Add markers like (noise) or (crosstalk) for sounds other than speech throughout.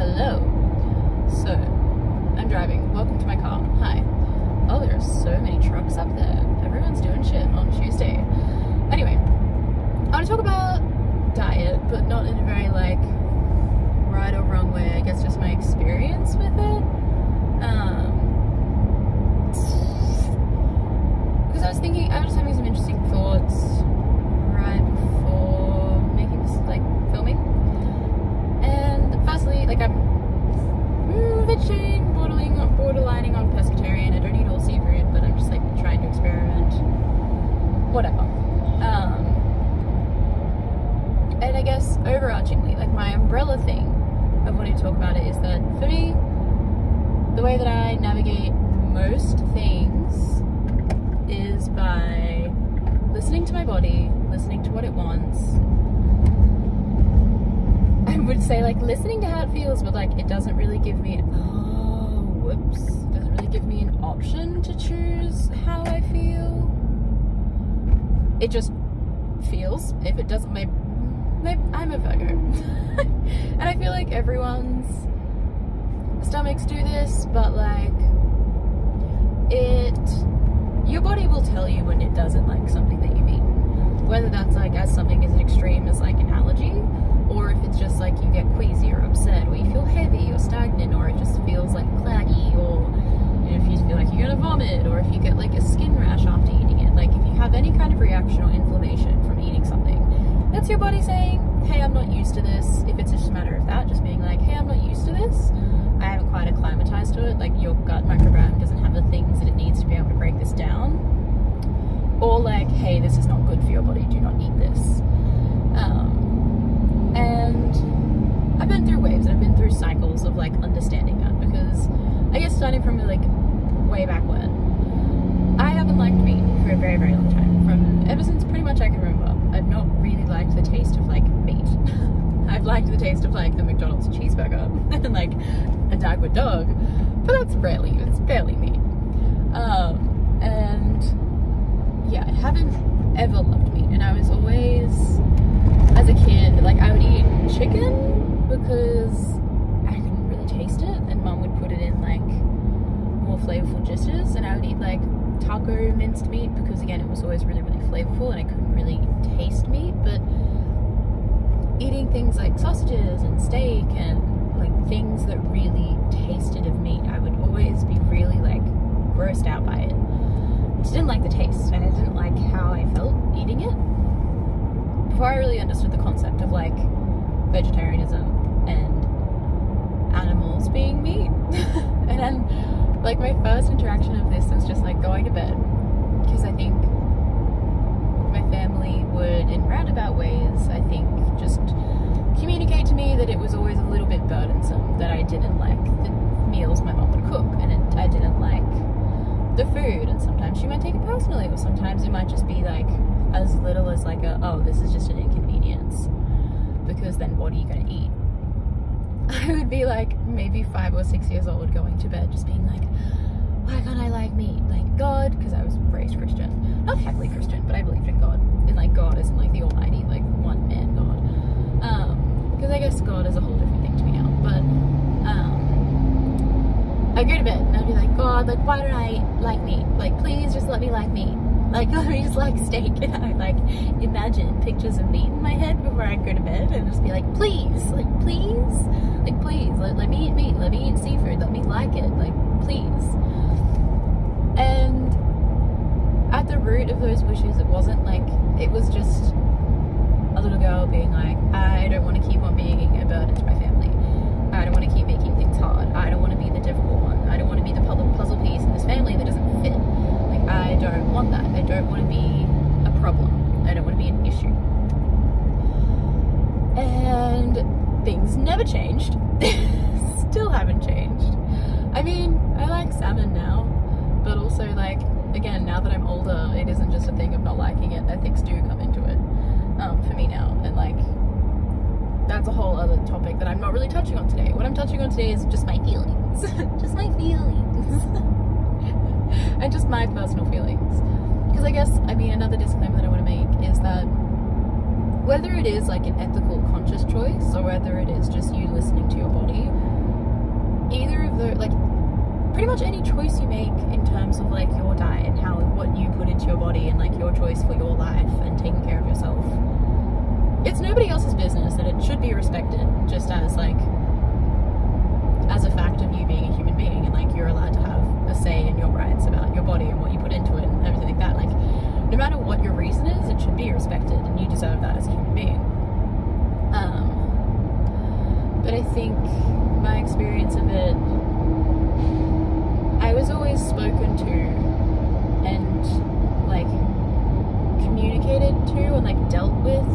Hello. So, I'm driving. Welcome to my car. Hi. Oh, there are so many trucks up there. Everyone's doing shit on Tuesday. Anyway, I want to talk about diet, but not in a very like right or wrong way. I guess just my experience with it. Um, because I was thinking, I was having some interesting thoughts right before making this, like, filming. And firstly, like, I'm mm, vegetarian, borderlining on, borderlining on pescatarian. I don't eat all seafood, but I'm just, like, trying to experiment. Whatever. Um, and I guess, overarchingly, like, my umbrella thing of wanting to talk about it is that, for me, the way that I navigate most things is by listening to my body, listening to what it wants. Would say like listening to how it feels, but like it doesn't really give me oh whoops. Doesn't really give me an option to choose how I feel. It just feels. If it doesn't my, my I'm a Virgo. (laughs) and I feel like everyone's stomachs do this, but like it your body will tell you when it doesn't like something that you've eaten. Whether that's like as something as extreme as like an allergy, or if it's just like you get queasy or upset, or you feel heavy or stagnant, or it just feels like claggy, or you know, if you feel like you're gonna vomit, or if you get like a skin rash after eating it. Like if you have any kind of reaction or inflammation from eating something, that's your body saying, hey, I'm not used to this. If it's just a matter of that, just being like, hey, I'm not used to this. I haven't quite acclimatized to it. Like your gut microbiome doesn't have the things that it needs to be able to break this down. Or like, hey, this is not good for your body. Do not eat this. Um, and I've been through waves. And I've been through cycles of like understanding that because I guess starting from like way back when, I haven't liked meat for a very very long time. From ever since pretty much I can remember, I've not really liked the taste of like meat. (laughs) I've liked the taste of like the McDonald's cheeseburger (laughs) and like a Dagwood dog, but that's rarely, it's barely meat. Um, and yeah, I haven't ever loved meat, and I was always, as a kid, like I would eat chicken because I couldn't really taste it, and mum would put it in like more flavorful dishes, and I would eat like taco minced meat because again, it was always really, really flavorful, and I couldn't really taste meat, but eating things like sausages and steak and like things that really tasted of meat, I would always be really like grossed out by it. I just didn't like the taste and I didn't like how I felt eating it. Before I really understood the concept of like vegetarianism and animals being meat. (laughs) and then like my first interaction of this was just like going to bed. Because I think my family would in roundabout ways I think just communicate to me that it was always a little bit burdensome that I didn't like the meals my mom would cook. And it, I didn't like the food. And sometimes she might take it personally or sometimes it might just be like as little as like a oh this is just an inconvenience. Because then what are you going to eat? (laughs) I would be like maybe five or six years old going to bed just being like why can't I like meat like God because I was raised Christian. Not heavily Christian but I believed in God. And like God isn't like the almighty like one man God. Um because I guess God is a whole different thing to me now but um I go to bed and I'd be like God like why don't I like meat like please just let me like meat like (laughs) just like steak and I like imagine pictures of meat in my head before I go to bed and just be like please like please like please let, let me eat meat let me eat seafood let me like it like please. And at the root of those wishes it wasn't like it was just a little girl being like I don't want to keep on being a burden to my family I don't want to keep making things hard I don't want to be the difficult one I don't want to be the puzzle piece in this family that doesn't fit like I don't want that I don't want to be a problem I don't want to be an issue. And things never changed. (laughs) Still haven't changed. I mean I like salmon now but also like again now that I'm older it isn't just a thing of not liking it. Ethics do come into it um, for me now and like that's a whole other topic that I'm not really touching on today. What I'm touching on today is just my feelings. (laughs) Just my feelings. (laughs) And just my personal feelings because I guess I mean another disclaimer that I want to make is that whether it is like an ethical conscious choice or whether it is just you listening to your body either of the like pretty much any choice you make in terms of like your diet and how what you put into your body and like your choice for your life and taking care of yourself. It's nobody else's business and it should be respected just as like as a fact of you being a human being and like you're allowed to have a say in your rights about your body and what you put into it and everything like that. Like no matter what your reason is, it should be respected and you deserve that as a human being. Um, but I think my experience of it, I was always spoken to and like communicated to and like dealt with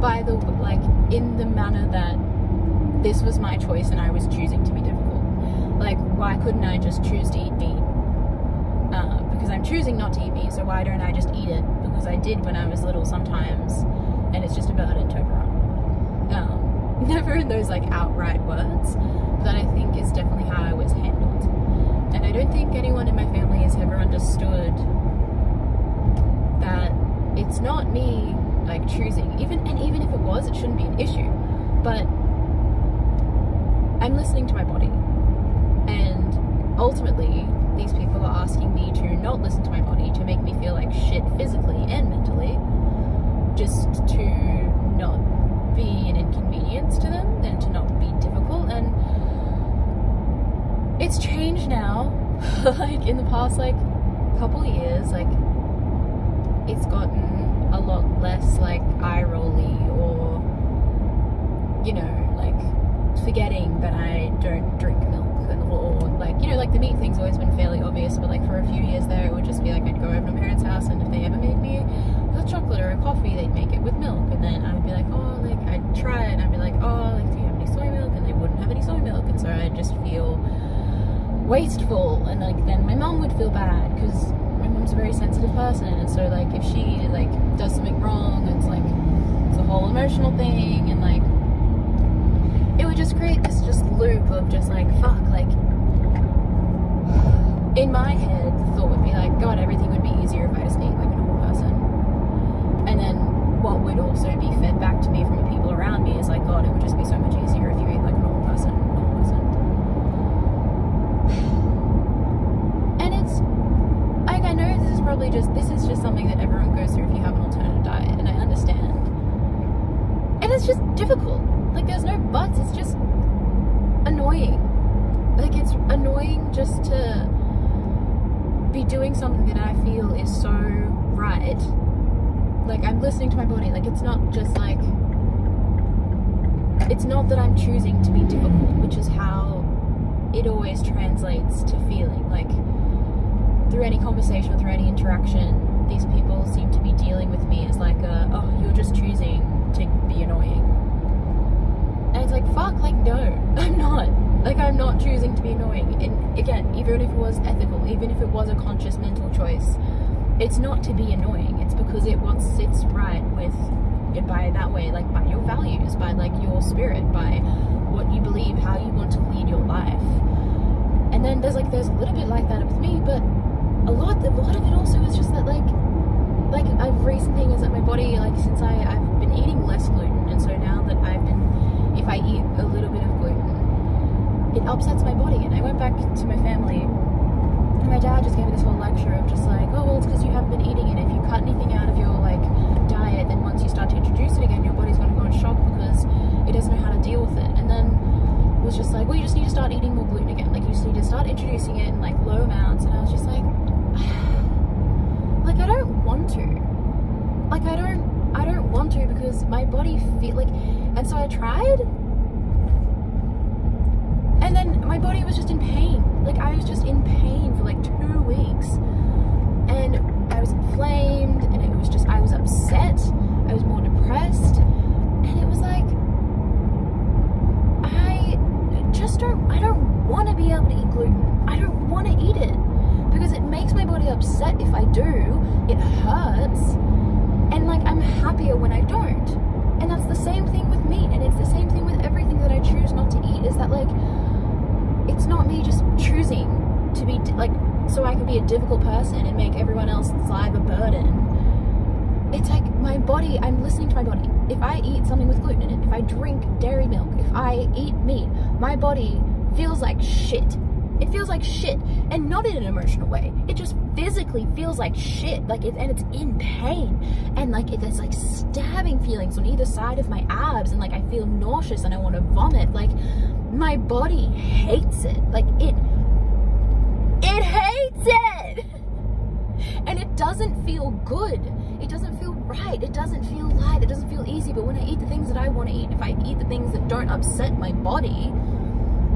by the like in the manner that this was my choice and I was choosing to be difficult. Like, why couldn't I just choose to eat meat? Because I'm choosing not to eat meat, so why don't I just eat it? Because I did when I was little sometimes, and it's just about it over. Um, (laughs) never in those like outright words, but that I think is definitely how I was handled. And I don't think anyone in my family has ever understood that it's not me like choosing. Even and even if it was, it shouldn't be an issue. But I'm listening to my body. And ultimately, these people are asking me to not listen to my body, to make me feel like shit physically and mentally, just to not be an inconvenience to them and to not be difficult. And it's changed now. (laughs) like in the past, like couple years, like it's gotten a lot less like eye rolly or you know like forgetting that I don't drink milk you know like the meat thing's always been fairly obvious but like for a few years there it would just be like I'd go over to my parents house and if they ever made me a chocolate or a coffee they'd make it with milk and then I'd be like oh like I'd try it and I'd be like oh like do you have any soy milk? And they wouldn't have any soy milk and so I'd just feel wasteful and like then my mom would feel bad because my mom's a very sensitive person and so like if she like does something wrong it's like it's a whole emotional thing and like it would just create this just loop of just like fuck like in my head the thought would be like god everything would be easier if i just ate like a normal person. And then what would also be fed back to me from the people around me is like god it would just be so much easier if you ate like a normal person. (sighs) And it's like i know this is probably just this is just something that everyone goes through if you have an alternative diet and i understand. And it's just difficult. Like there's no buts, it's just annoying. Like it's annoying just to be doing something that I feel is so right. Like I'm listening to my body. Like it's not just like it's not that I'm choosing to be difficult, which is how it always translates to feeling. Like through any conversation, or through any interaction, these people seem to be dealing with me as like a, oh, you're just choosing to be annoying and it's like, fuck, like, no, (laughs) I'm not. Like, I'm not choosing to be annoying. And again, even if it was ethical, even if it was a conscious mental choice, it's not to be annoying. It's because it what sits right with it by that way, like by your values, by like your spirit, by what you believe, how you want to lead your life. And then there's like there's a little bit like that with me, but a lot a lot of it also is just that like like a recent thing is that my body like since I I've been eating less gluten, and so now that I've been if I eat a little bit of it upsets my body. And I went back to my family, and my dad just gave me this whole lecture of just like, oh, well, it's because you haven't been eating it. If you cut anything out of your like diet, then once you start to introduce it again, your body's going to go in shock because it doesn't know how to deal with it. And then it was just like, well, you just need to start eating more gluten again. Like you just need to start introducing it in like low amounts. And I was just like, (sighs) like I don't want to. Like I don't I don't want to because my body feel like and so I tried and then my body was just in pain like I was just in pain for like two weeks and I was inflamed and it was just I was upset I was more depressed and it was like I just don't I don't want to be able to eat gluten I don't want to eat it because it makes my body upset if I do it hurts and like I'm happier when I don't. And that's the same thing with meat, and it's the same thing with everything that I choose not to eat. Is that like it's not me just choosing to be like so I can be a difficult person and make everyone else's life a burden. It's like my body, I'm listening to my body. If I eat something with gluten in it, if I drink dairy milk, if I eat meat, my body feels like shit. It feels like shit, and not in an emotional way. It just physically feels like shit, like it, and it's in pain, and like it, there's like stabbing feelings on either side of my abs, and like I feel nauseous and I want to vomit. Like my body hates it. Like it it, and it doesn't feel good. It doesn't feel right. It doesn't feel light. It doesn't feel easy. But when I eat the things that I want to eat, if I eat the things that don't upset my body,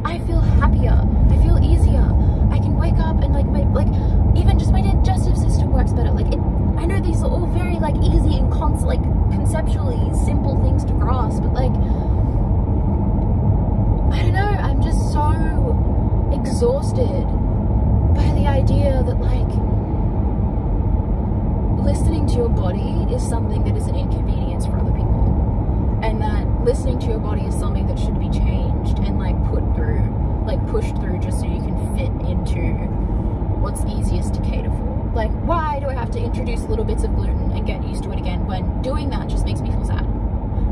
I feel happier. I feel easier. I can wake up and like my like even just my digestive system works better. Like it, I know these are all very like easy and cons like conceptually simple things to grasp, but like I don't know. I'm just so exhausted by the idea that like listening to your body is something that is an inconvenience for other people, and that listening to your body is something that should be changed and like put through, like pushed through just so you can fit into what's easiest to cater for. Like, why do I have to introduce little bits of gluten and get used to it again when doing that just makes me feel sad?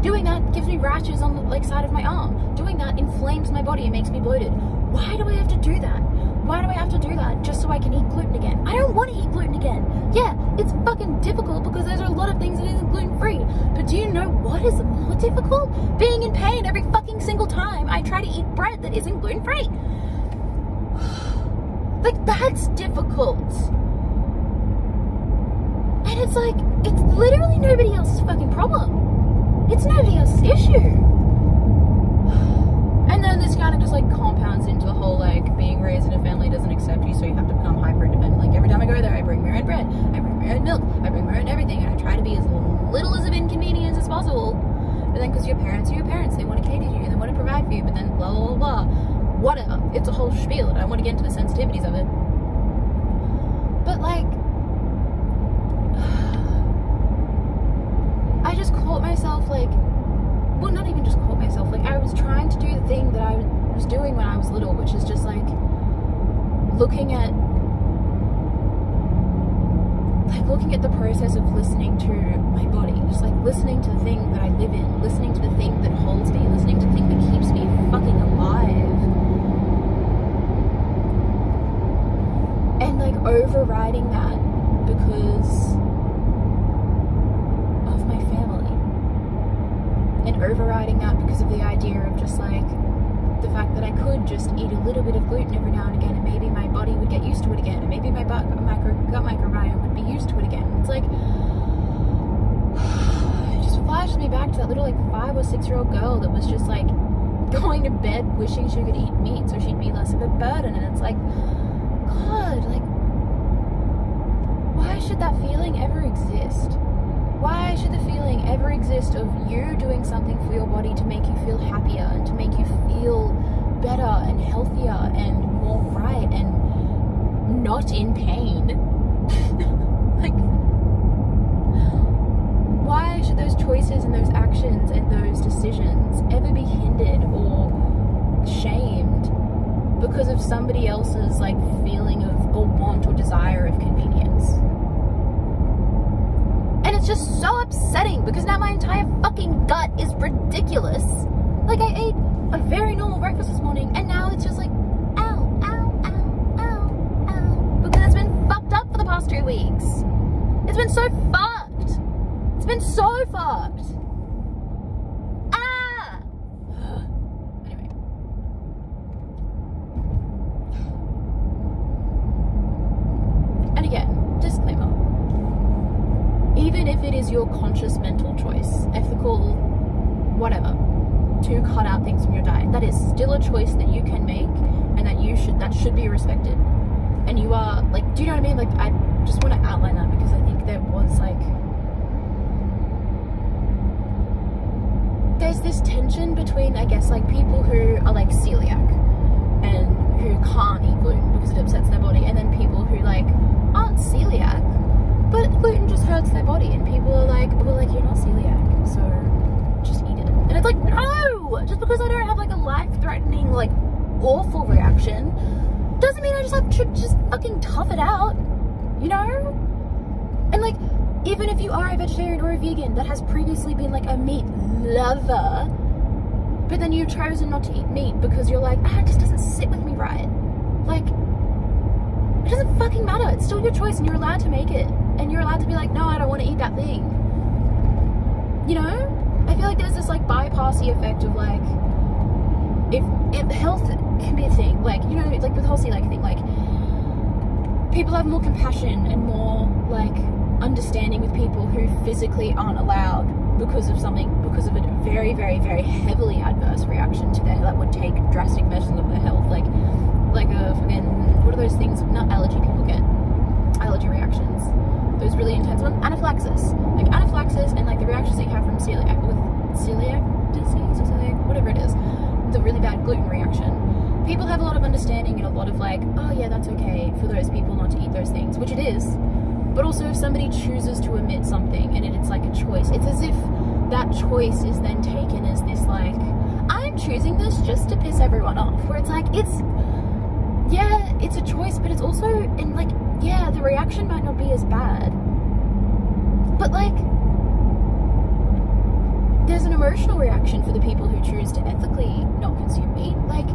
Doing that gives me rashes on the like side of my arm. Doing that inflames my body and makes me bloated. Why do I have to do that? Why do I have to do that just so I can eat gluten again? I don't want to eat gluten again. Yeah, it's fucking difficult because there's a lot of things that isn't gluten free. But do you know what is more difficult? Being in pain every fucking single time I try to eat bread that isn't gluten free. (sighs) Like, that's difficult. And it's like, it's literally nobody else's fucking problem. It's nobody else's issue. (sighs) And then this kind of just like compounds into whole like being raised in a family doesn't accept you, so you have to become hyper independent. Like every time I go there, I bring my own bread, I bring my own milk, I bring my own everything, and I try to be as little as of inconvenience as possible. But then, because your parents are your parents, they want to cater to you, they want to provide for you, but then blah blah blah, whatever. It's a whole spiel. I don't want to get into the sensitivities of it. But like, (sighs) I just caught myself like well, not even just caught myself. Like I was trying to do the thing that I was doing when I was little, which is just like looking at like looking at the process of listening to my body, just like listening to the thing that I live in, listening to the thing that holds me, listening to the thing that keeps me fucking alive. And like overriding that because of my family and overriding that because of the idea of just like the fact that I could just eat a little bit of gluten every now and again and maybe my body would get used to it again and maybe my gut, micro, gut microbiome would be used to it again. It's like, (sighs) it just flashes me back to that little like five or six year old girl that was just like going to bed wishing she could eat meat so she'd be less of a burden. And it's like, God, like, why should that feeling ever exist? Why should the feeling ever exist of you doing something for your body to make you feel happier and to make you feel better and healthier and more right and not in pain? (laughs) like, why should those choices and those actions and those decisions ever be hindered or shamed because of somebody else's like feeling of or want or desire of convenience? And it's just so upsetting because now my entire fucking gut is ridiculous. Like I ate a very normal breakfast this morning and now it's just like, ow, ow, ow, ow, ow. Because it's been fucked up for the past two weeks. It's been so fucked. It's been so fucked. Ah! anyway. And again, disclaimer even if it is your conscious mental choice, ethical, whatever, to cut out things from your diet, that is still a choice that you can make and that you should that should be respected. And you are like, do you know what I mean? Like I just want to outline that because I think there was like there's this tension between I guess like people who are like celiac and who can't eat gluten because it upsets their body and then people who like aren't celiac but gluten just hurts their body, and people are like, well, like you're not celiac, so just eat it. And it's like, no! Just because I don't have like a life-threatening, like awful reaction, doesn't mean I just have to just fucking tough it out, you know? And like, even if you are a vegetarian or a vegan that has previously been like a meat lover, but then you've chosen not to eat meat because you're like, ah, it just doesn't sit with me right. Like, it doesn't fucking matter. It's still your choice and you're allowed to make it. And you're allowed to be like, no, I don't want to eat that thing. You know? I feel like there's this like bypassy effect of like, if, if health can be a thing, like, you know, like with the whole celiac thing, like, people have more compassion and more like understanding with people who physically aren't allowed because of something, because of a very, very, very heavily adverse reaction to their, that would take drastic measures of their health, like, like a fucking, what are those things, not allergy people get, allergy reactions, those really intense ones, anaphylaxis, like anaphylaxis and like the reactions that you have from celiac, with celiac disease or celiac, whatever it is, the really bad gluten reaction. People have a lot of understanding and a lot of like, oh yeah, that's okay for those people not to eat those things, which it is, but also if somebody chooses to omit something and it's like a choice, it's as if that choice is then taken as this like, I'm choosing this just to piss everyone off. Where it's like, it's, yeah, it's a choice, but it's also, and like, yeah, the reaction might not be as bad. But like, there's an emotional reaction for the people who choose to ethically not consume meat. Like,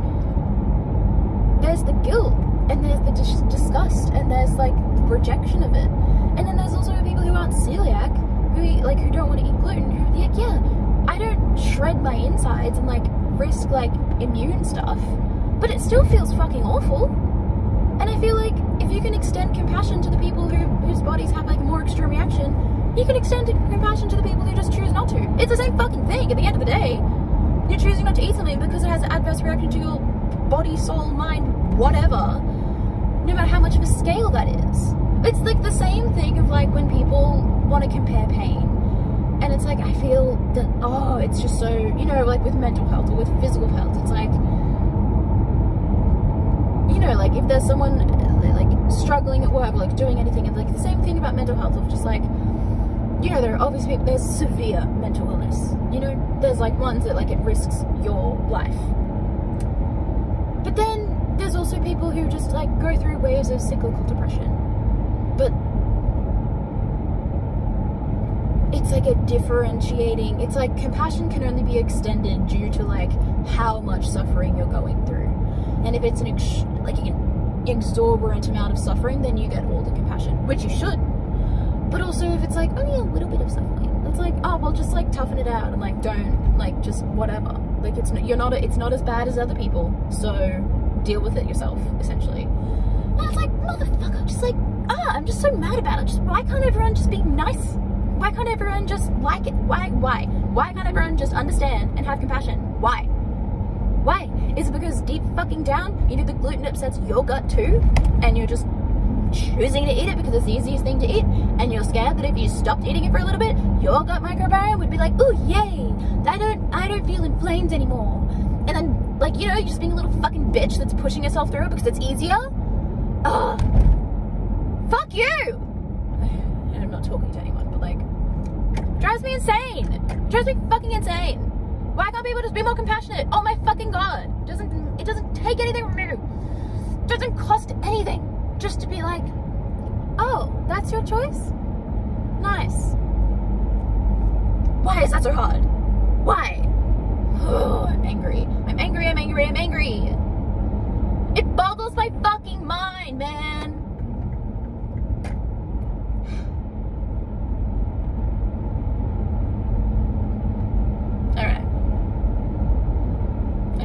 there's the guilt and there's the dis disgust and there's like rejection of it. And then there's also people who aren't celiac, who eat, like who don't want to eat gluten, who like, yeah, I don't shred my insides and like risk like immune stuff, but it still feels fucking awful. And I feel like if you can extend compassion to the people who whose bodies have like a more extreme reaction, you can extend compassion to the people who just choose not to. It's the same fucking thing at the end of the day. You're choosing not to eat something because it has an adverse reaction to your body, soul, mind, whatever, no matter how much of a scale that is. It's like the same thing of like when people want to compare pain. And it's like, I feel that, oh, it's just so, you know, like with mental health or with physical health, it's like, you know, like if there's someone struggling at work, like doing anything, and like the same thing about mental health of just like, you know, there are obviously people, there's severe mental illness. You know, there's like ones that like it risks your life. But then there's also people who just like go through waves of cyclical depression. But it's like a differentiating, it's like compassion can only be extended due to like how much suffering you're going through. And if it's an ex like an exorbitant amount of suffering, then you get all the compassion, which you should. But also if it's like only a little bit of suffering, it's like, oh, well, just like toughen it out and like don't like just whatever. Like it's not, you're not it's not as bad as other people, so deal with it yourself, essentially. And it's like motherfucker, I'm just like ah, I'm just so mad about it. Just why can't everyone just be nice? Why can't everyone just like it? Why why why can't everyone just understand and have compassion? Why? Is it because deep fucking down, you know the gluten upsets your gut too, and you're just choosing to eat it because it's the easiest thing to eat, and you're scared that if you stopped eating it for a little bit, your gut microbiome would be like, oh yay, I don't, I don't feel inflamed anymore. And then, like, you know, you're just being a little fucking bitch that's pushing yourself through because it's easier. Ugh. Fuck you! (sighs) And I'm not talking to anyone, but like, drives me insane. Drives me fucking insane. Why can't people just be more compassionate? Oh my fucking god. Doesn't, it doesn't take anything from you. Doesn't cost anything just to be like, oh, that's your choice? Nice. Why is that so hard? Why? Oh, I'm angry. I'm angry, I'm angry, I'm angry. It boggles my fucking mind, man.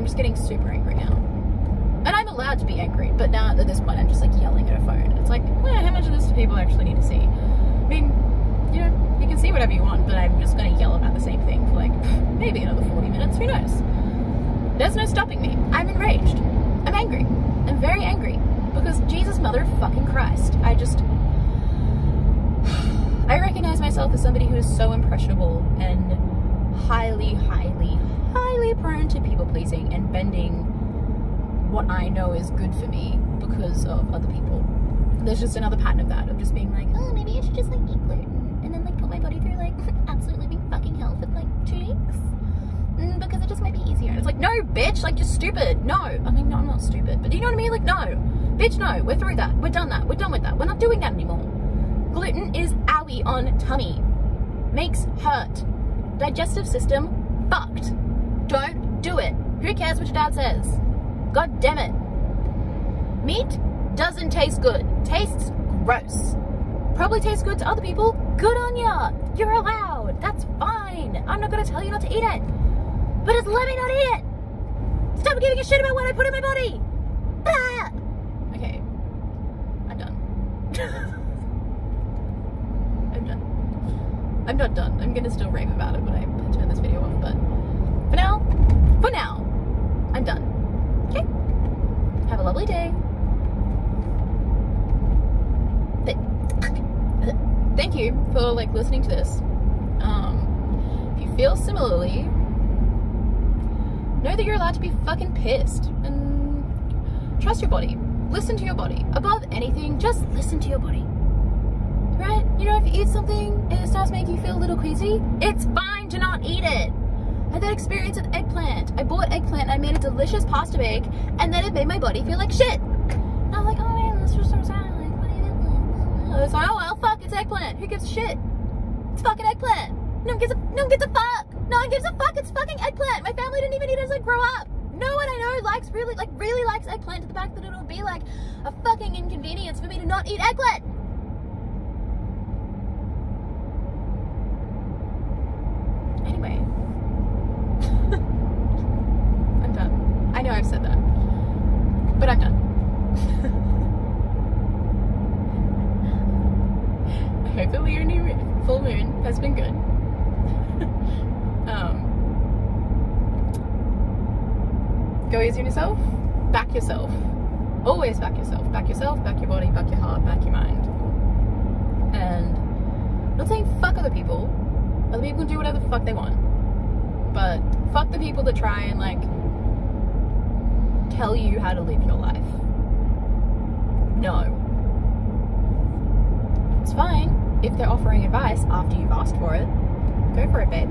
I'm just getting super angry now. And I'm allowed to be angry, but now at this point I'm just like yelling at a phone. It's like, well, how much of this do people actually need to see? I mean, you know, you can see whatever you want, but I'm just gonna yell about the same thing for like (laughs) maybe another 40 minutes, who knows? There's no stopping me. I'm enraged. I'm angry. I'm very angry. Because Jesus mother fucking Christ. I just (sighs) I recognize myself as somebody who is so impressionable and highly, highly, highly prone to people pleasing and bending what I know is good for me because of other people. There's just another pattern of that, of just being like, oh, maybe I should just like eat gluten and then like put my body through like (laughs) absolute living fucking hell for like two weeks. Mm, because it just might be easier. It's like, no, bitch, like you're stupid. No. I mean, no, I'm not stupid, but you know what I mean? Like, no. Bitch, no, we're through that. We're done that. We're done with that. We're not doing that anymore. Gluten is owie on tummy. Makes hurt. Digestive system, fucked. Don't do it. Who cares what your dad says? God damn it. Meat doesn't taste good. Tastes gross. Probably tastes good to other people. Good on ya. You're allowed. That's fine. I'm not gonna tell you not to eat it. But just let me not eat it. Stop giving a shit about what I put in my body. Blah. Okay. I'm done. (laughs) I'm done. I'm not done. I'm gonna still rave about it but I turn this video off, but for now, for now, I'm done. Okay? Have a lovely day. Thank you for like listening to this. Um, if you feel similarly, know that you're allowed to be fucking pissed and trust your body. Listen to your body. Above anything, just listen to your body. Right? You know, if you eat something and it starts making you feel a little queasy, it's fine to not eat it. I had that experience with eggplant. I bought eggplant and I made a delicious pasta bake and then it made my body feel like shit. And I'm like, oh man, this was so sad. Like? I was like, oh well, fuck, it's eggplant. Who gives a shit? It's fucking eggplant. No one gives a, no one gives a fuck. No one gives a fuck. It's fucking eggplant. My family didn't even eat it as I grew up. No one I know likes really, like, really likes eggplant to the fact that it'll be like a fucking inconvenience for me to not eat eggplant. Anyway. I'm done. I know I've said that. But I'm done. I hope the Leo new full moon has been good. (laughs) um, go easy on yourself. Back yourself. Always back yourself. Back yourself, back your body, back your heart, back your mind. And not saying fuck other people. Other people do whatever the fuck they want. But fuck the people that try and like tell you how to live your life. No. It's fine if they're offering advice after you've asked for it. Go for it, babe.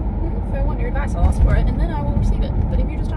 If I want your advice, I'll ask for it and then I will receive it. But if you're just